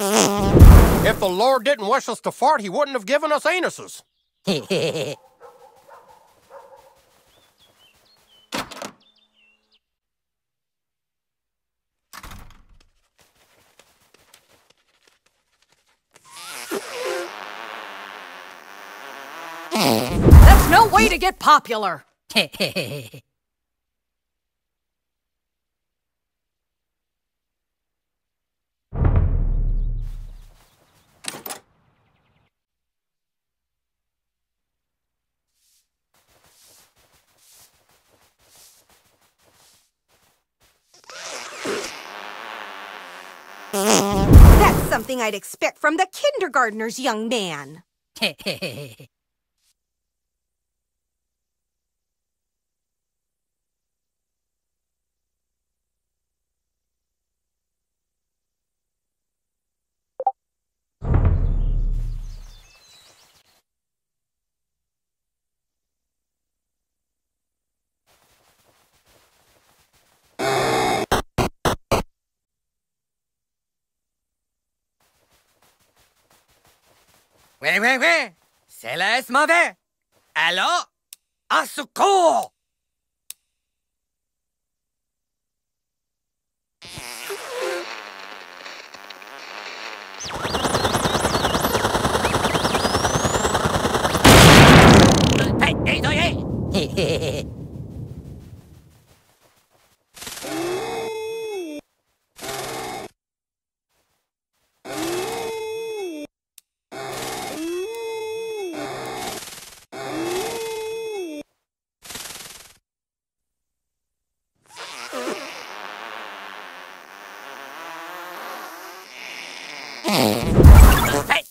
If the Lord didn't wish us to fart, he wouldn't have given us anuses. That's no way to get popular. That's something I'd expect from the kindergartner's young man. Oui, oui, oui. C'est laisse mauvais. Allô? À secours! はい、